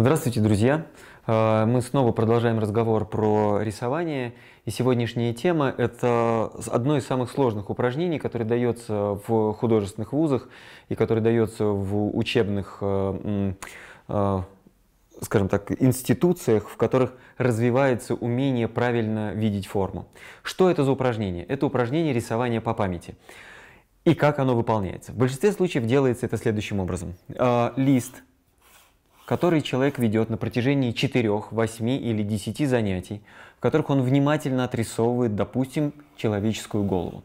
Здравствуйте, друзья! Э, мы снова продолжаем разговор про рисование. И сегодняшняя тема – это одно из самых сложных упражнений, которое дается в художественных вузах и которое дается в учебных, э, э, скажем так, институциях, в которых развивается умение правильно видеть форму. Что это за упражнение? Это упражнение рисования по памяти. И как оно выполняется? В большинстве случаев делается это следующим образом. Лист – который человек ведет на протяжении 4, 8 или 10 занятий, в которых он внимательно отрисовывает, допустим, человеческую голову.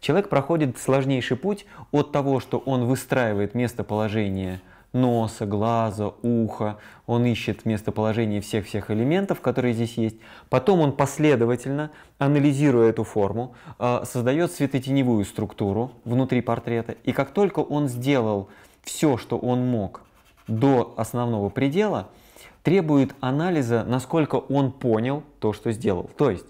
Человек проходит сложнейший путь от того, что он выстраивает местоположение носа, глаза, уха, он ищет местоположение всех-всех элементов, которые здесь есть. Потом он последовательно, анализируя эту форму, а, создает светотеневую структуру внутри портрета. И как только он сделал все, что он мог до основного предела требует анализа, насколько он понял то, что сделал. То есть,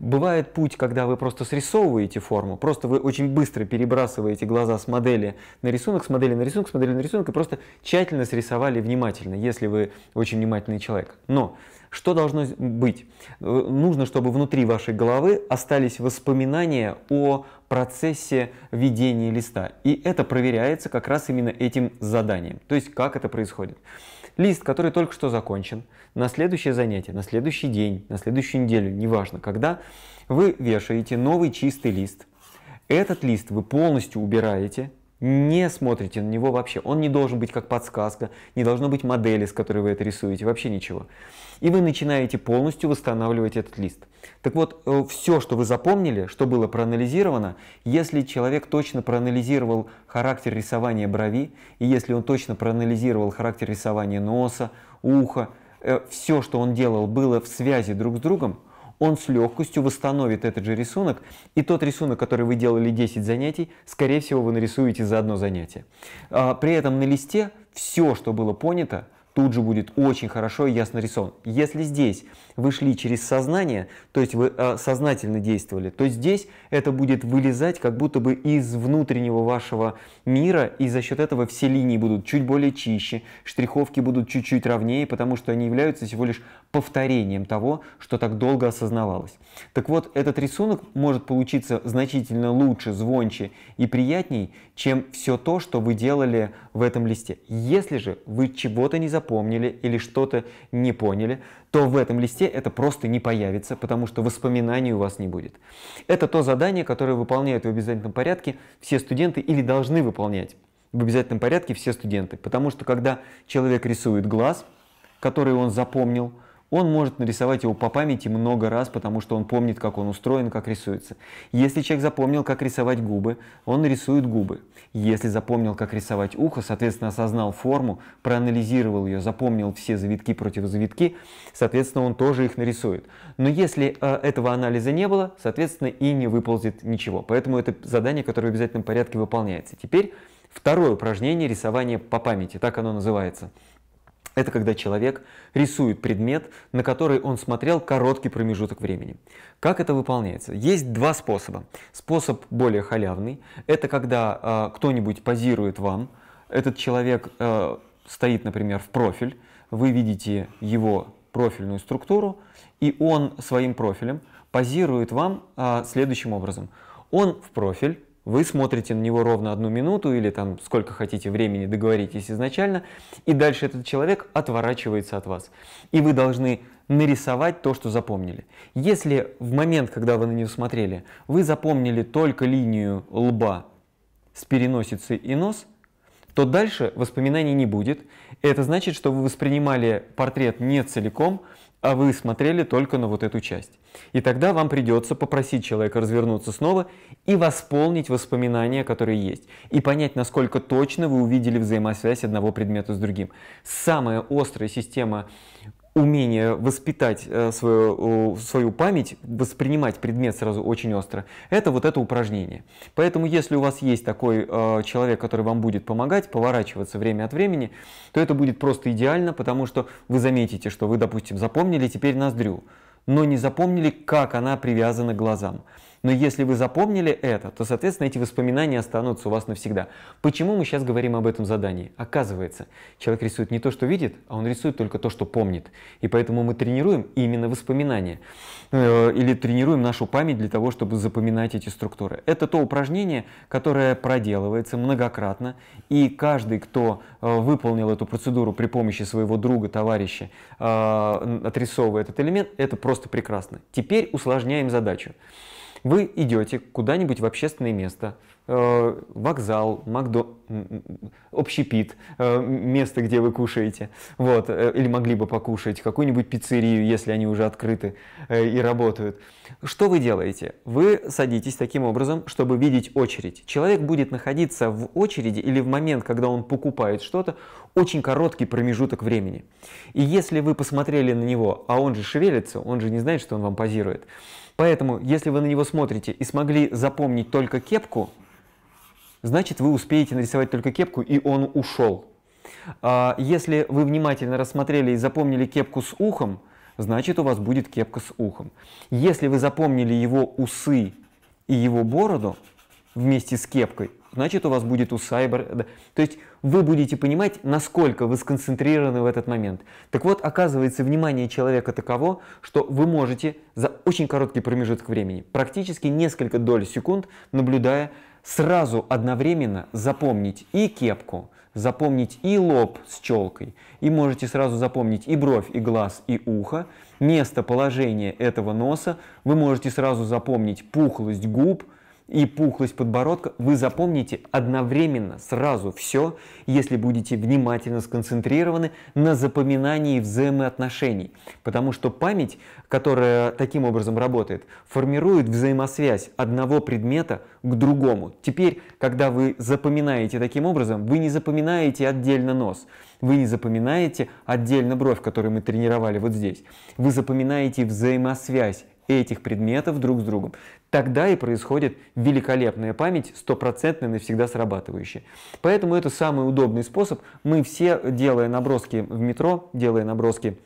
бывает путь, когда вы просто срисовываете форму, просто вы очень быстро перебрасываете глаза с модели на рисунок, с модели на рисунок, с модели на рисунок, и просто тщательно срисовали внимательно, если вы очень внимательный человек. Но что должно быть? Нужно, чтобы внутри вашей головы остались воспоминания о процессе ведения листа. И это проверяется как раз именно этим заданием. То есть как это происходит. Лист, который только что закончен, на следующее занятие, на следующий день, на следующую неделю, неважно, когда вы вешаете новый чистый лист. Этот лист вы полностью убираете, не смотрите на него вообще. Он не должен быть как подсказка, не должно быть модели, с которой вы это рисуете, вообще ничего. И вы начинаете полностью восстанавливать этот лист. Так вот, э, все, что вы запомнили, что было проанализировано, если человек точно проанализировал характер рисования брови, и если он точно проанализировал характер рисования носа, уха, э, все, что он делал, было в связи друг с другом, он с легкостью восстановит этот же рисунок, и тот рисунок, который вы делали 10 занятий, скорее всего, вы нарисуете за одно занятие. А, при этом на листе все, что было понято, тут же будет очень хорошо и ясно рисован. Если здесь вы шли через сознание, то есть вы э, сознательно действовали, то здесь это будет вылезать как будто бы из внутреннего вашего мира, и за счет этого все линии будут чуть более чище, штриховки будут чуть-чуть ровнее, потому что они являются всего лишь повторением того, что так долго осознавалось. Так вот, этот рисунок может получиться значительно лучше, звонче и приятней, чем все то, что вы делали в этом листе. Если же вы чего-то не запомнили или что-то не поняли, то в этом листе это просто не появится, потому что воспоминаний у вас не будет. Это то задание, которое выполняют в обязательном порядке все студенты или должны выполнять в обязательном порядке все студенты. Потому что когда человек рисует глаз, который он запомнил, он может нарисовать его по памяти много раз, потому что он помнит, как он устроен, как рисуется. Если человек запомнил, как рисовать губы, он рисует губы. Если запомнил, как рисовать ухо, соответственно, осознал форму, проанализировал ее, запомнил все завитки против завитки, соответственно, он тоже их нарисует. Но если э, этого анализа не было, соответственно, и не выползет ничего. Поэтому это задание, которое в обязательном порядке выполняется. Теперь второе упражнение рисование по памяти, так оно называется. Это когда человек рисует предмет, на который он смотрел короткий промежуток времени. Как это выполняется? Есть два способа. Способ более халявный. Это когда э, кто-нибудь позирует вам. Этот человек э, стоит, например, в профиль. Вы видите его профильную структуру, и он своим профилем позирует вам э, следующим образом. Он в профиль вы смотрите на него ровно одну минуту или там сколько хотите времени, договоритесь изначально, и дальше этот человек отворачивается от вас. И вы должны нарисовать то, что запомнили. Если в момент, когда вы на него смотрели, вы запомнили только линию лба с переносицей и нос, то дальше воспоминаний не будет. Это значит, что вы воспринимали портрет не целиком, а вы смотрели только на вот эту часть. И тогда вам придется попросить человека развернуться снова и восполнить воспоминания, которые есть, и понять, насколько точно вы увидели взаимосвязь одного предмета с другим. Самая острая система умение воспитать э, свою, свою память, воспринимать предмет сразу очень остро, это вот это упражнение. Поэтому если у вас есть такой э, человек, который вам будет помогать, поворачиваться время от времени, то это будет просто идеально, потому что вы заметите, что вы, допустим, запомнили теперь ноздрю, но не запомнили, как она привязана к глазам. Но если вы запомнили это, то, соответственно, эти воспоминания останутся у вас навсегда. Почему мы сейчас говорим об этом задании? Оказывается, человек рисует не то, что видит, а он рисует только то, что помнит. И поэтому мы тренируем именно воспоминания. Э, или тренируем нашу память для того, чтобы запоминать эти структуры. Это то упражнение, которое проделывается многократно. И каждый, кто э, выполнил эту процедуру при помощи своего друга, товарища, э, отрисовывая этот элемент, это просто прекрасно. Теперь усложняем задачу. Вы идете куда-нибудь в общественное место, э, вокзал, Макдо... общепит, э, место, где вы кушаете, вот, э, или могли бы покушать, какую-нибудь пиццерию, если они уже открыты и работают. Что вы делаете? Вы садитесь таким образом, чтобы видеть очередь. Человек будет находиться в очереди или в момент, когда он покупает что-то, очень короткий промежуток времени. И если вы посмотрели на него, а он же шевелится, он же не знает, что он вам позирует, Поэтому, если вы на него смотрите и смогли запомнить только кепку, значит вы успеете нарисовать только кепку, и он ушел. А если вы внимательно рассмотрели и запомнили кепку с ухом, значит у вас будет кепка с ухом. Если вы запомнили его усы и его бороду вместе с кепкой, значит у вас будет усайбер. То есть вы будете понимать, насколько вы сконцентрированы в этот момент. Так вот, оказывается, внимание человека таково, что вы можете за очень короткий промежуток времени, практически несколько доль секунд, наблюдая, сразу одновременно запомнить и кепку, запомнить и лоб с челкой, и можете сразу запомнить и бровь, и глаз, и ухо, местоположение этого носа, вы можете сразу запомнить пухлость губ, и пухлость подбородка, вы запомните одновременно сразу все, если будете внимательно сконцентрированы на запоминании взаимоотношений. Потому что память, которая таким образом работает, формирует взаимосвязь одного предмета к другому. Теперь, когда вы запоминаете таким образом, вы не запоминаете отдельно нос, вы не запоминаете отдельно бровь, которую мы тренировали вот здесь. Вы запоминаете взаимосвязь этих предметов друг с другом. Тогда и происходит великолепная память, стопроцентная, навсегда срабатывающая. Поэтому это самый удобный способ. Мы все, делая наброски в метро, делая наброски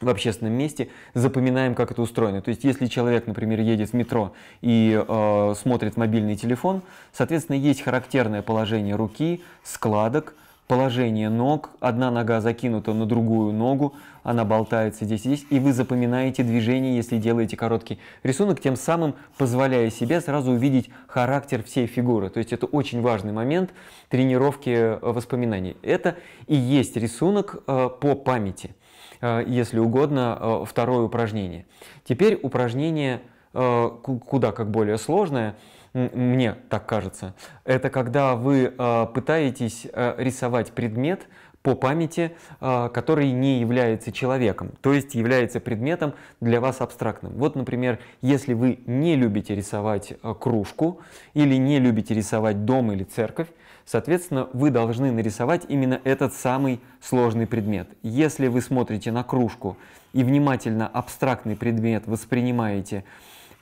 в общественном месте, запоминаем, как это устроено. То есть, если человек, например, едет в метро и э, смотрит мобильный телефон, соответственно, есть характерное положение руки, складок, положение ног, одна нога закинута на другую ногу, она болтается здесь и здесь, и вы запоминаете движение, если делаете короткий рисунок, тем самым позволяя себе сразу увидеть характер всей фигуры. То есть это очень важный момент тренировки э, воспоминаний. Это и есть рисунок э, по памяти, э, если угодно, второе упражнение. Теперь упражнение куда как более сложное – мне так кажется, это когда вы э, пытаетесь э, рисовать предмет по памяти, э, который не является человеком, то есть является предметом для вас абстрактным. Вот, например, если вы не любите рисовать кружку или не любите рисовать дом или церковь, соответственно, вы должны нарисовать именно этот самый сложный предмет. Если вы смотрите на кружку и внимательно абстрактный предмет воспринимаете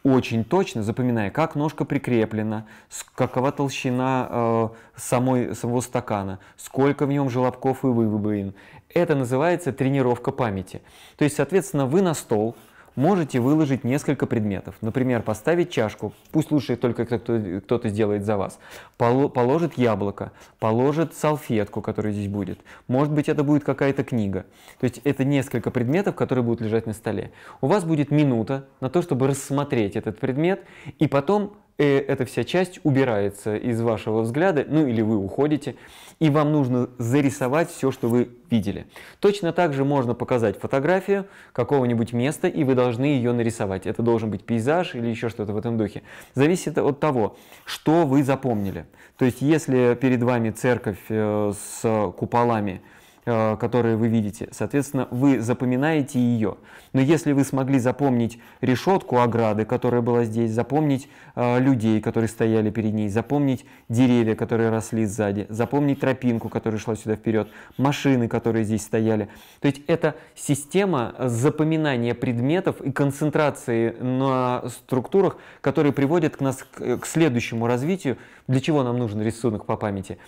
очень точно, запоминая, как ножка прикреплена, какова толщина э, самой, самого стакана, сколько в нем желобков и выбоин. Это называется тренировка памяти. То есть, соответственно, вы на стол можете выложить несколько предметов. Например, поставить чашку, пусть лучше только кто-то сделает за вас, положит яблоко, положит салфетку, которая здесь будет. Может быть, это будет какая-то книга. То есть это несколько предметов, которые будут лежать на столе. У вас будет минута на то, чтобы рассмотреть этот предмет, и потом э, эта вся часть убирается из вашего взгляда, ну или вы уходите, и вам нужно зарисовать все, что вы видели. Точно так же можно показать фотографию какого-нибудь места, и вы должны ее нарисовать. Это должен быть пейзаж или еще что-то в этом духе. Зависит от того, что вы запомнили. То есть, если перед вами церковь э, с куполами, которые вы видите. Соответственно, вы запоминаете ее. Но если вы смогли запомнить решетку ограды, которая была здесь, запомнить э, людей, которые стояли перед ней, запомнить деревья, которые росли сзади, запомнить тропинку, которая шла сюда вперед, машины, которые здесь стояли. То есть это система запоминания предметов и концентрации на структурах, которые приводят к нас к следующему развитию. Для чего нам нужен рисунок по памяти?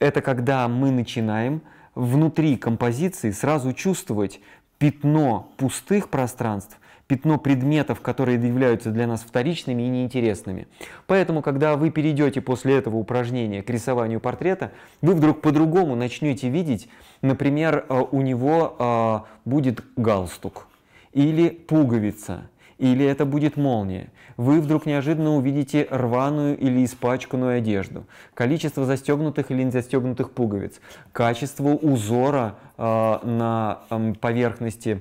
Это когда мы начинаем внутри композиции сразу чувствовать пятно пустых пространств, пятно предметов, которые являются для нас вторичными и неинтересными. Поэтому, когда вы перейдете после этого упражнения к рисованию портрета, вы вдруг по-другому начнете видеть, например, э, у него э, будет галстук или пуговица, или это будет молния. Вы вдруг неожиданно увидите рваную или испачканную одежду, количество застегнутых или не застегнутых пуговиц, качество узора э, на э, поверхности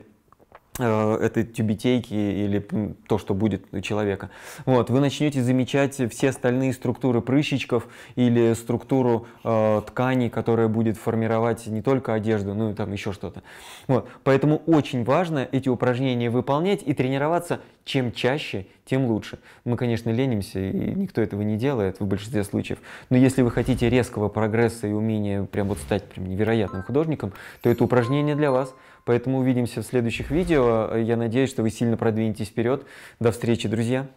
этой тюбетейки или то, что будет у человека. Вот, вы начнете замечать все остальные структуры прыщичков или структуру э, ткани, которая будет формировать не только одежду, но и там еще что-то. Вот, поэтому очень важно эти упражнения выполнять и тренироваться чем чаще, тем лучше. Мы, конечно, ленимся, и никто этого не делает в большинстве случаев. Но если вы хотите резкого прогресса и умения прям вот стать прям невероятным художником, то это упражнение для вас. Поэтому увидимся в следующих видео. Я надеюсь, что вы сильно продвинетесь вперед. До встречи, друзья!